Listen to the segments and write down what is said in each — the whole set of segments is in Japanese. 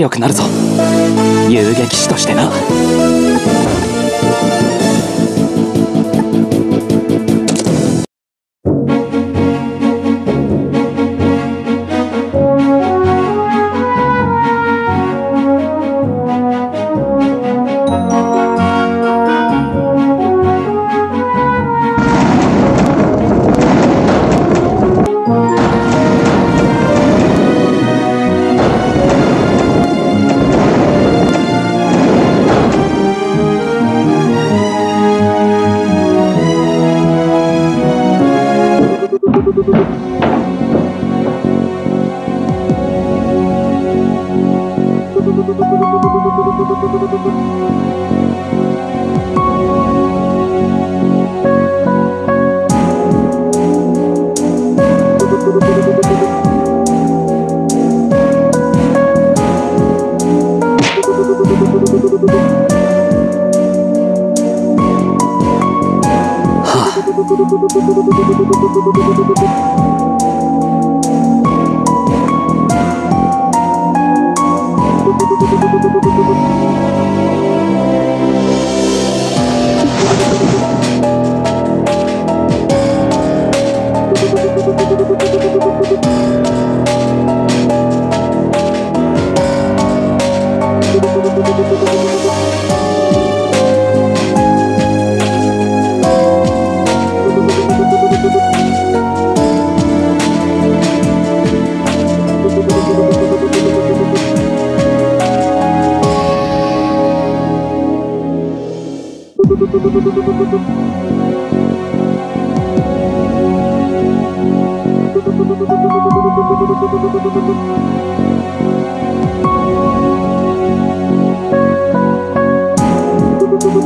強くなるぞ。遊撃士としてな。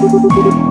ハハハハ。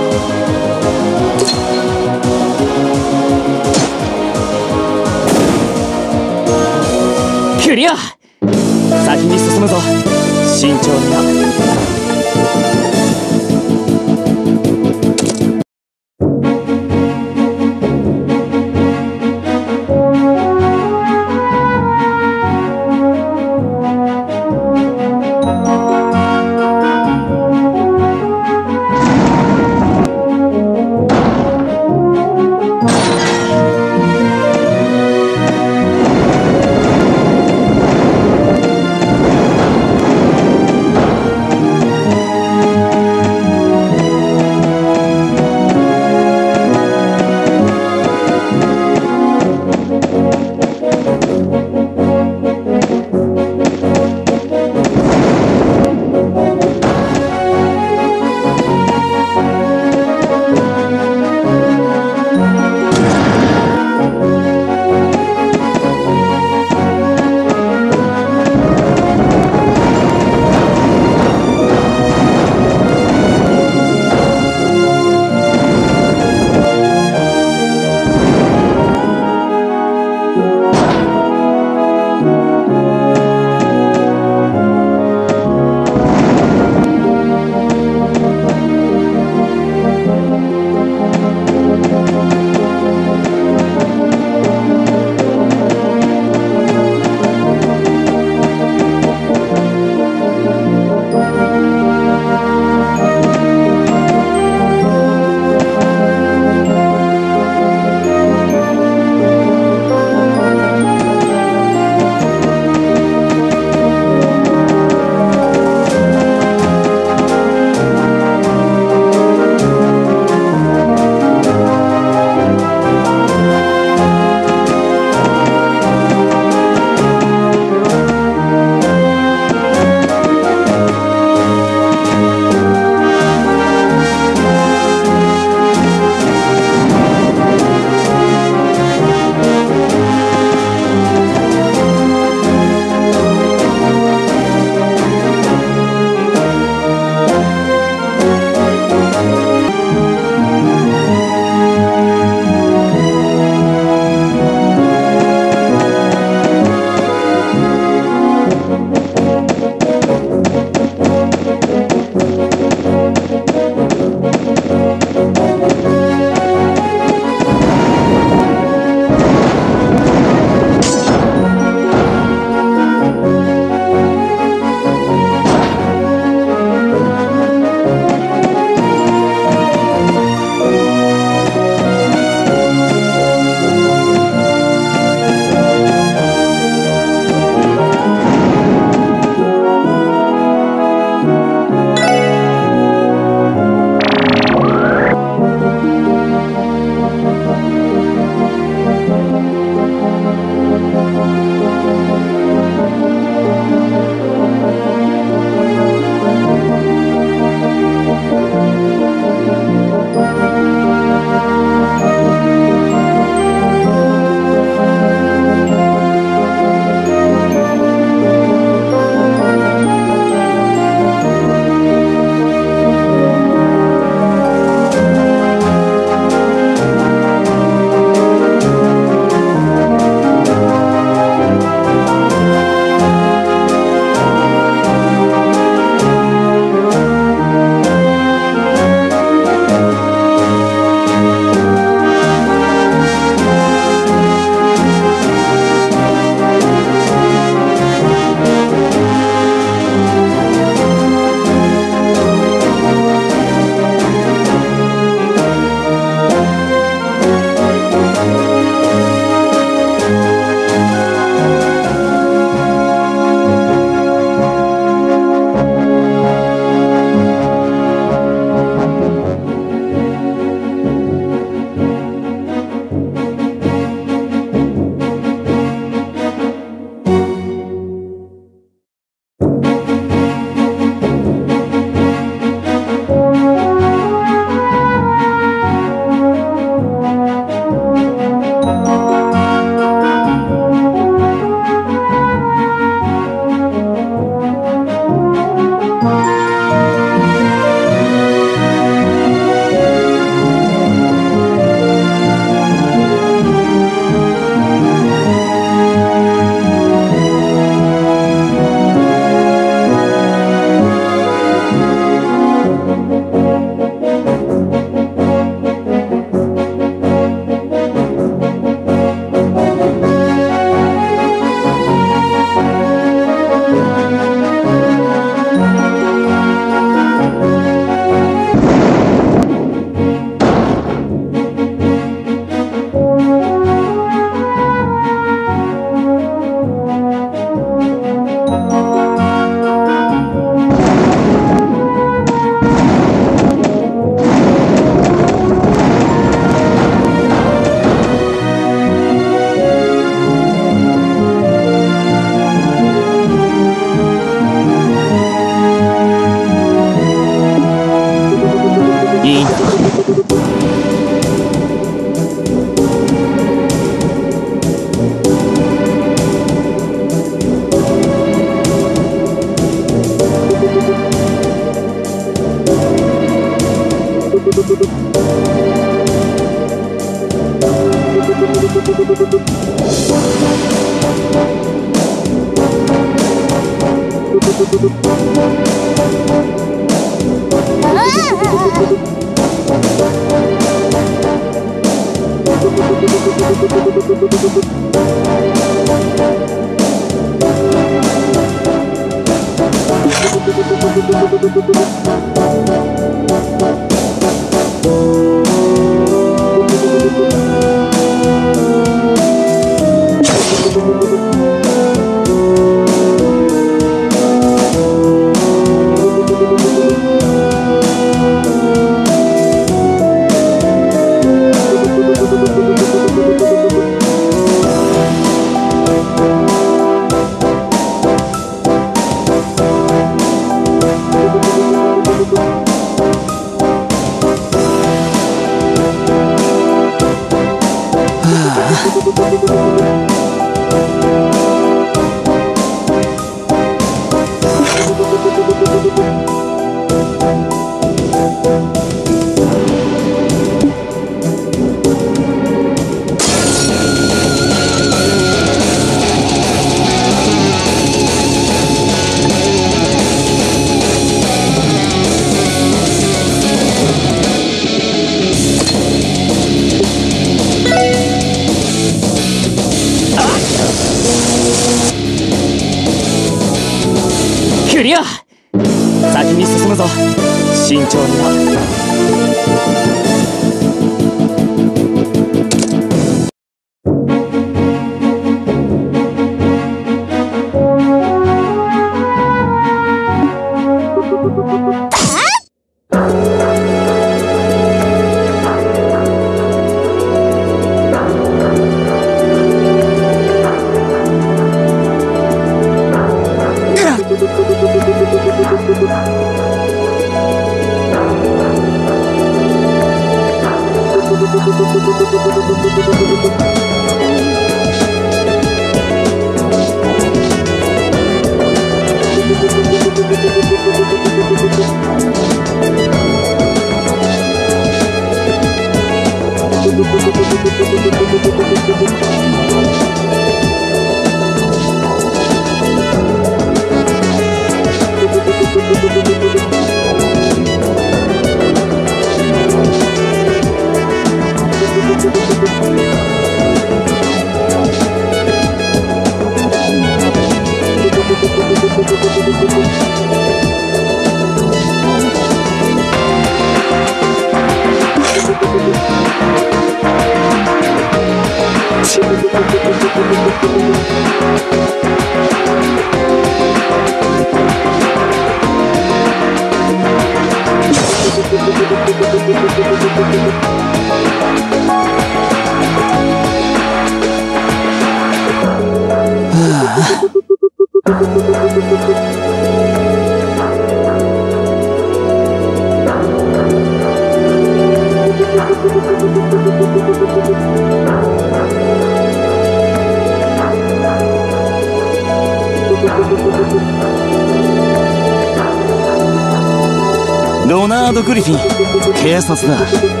グリフィン。警察だ。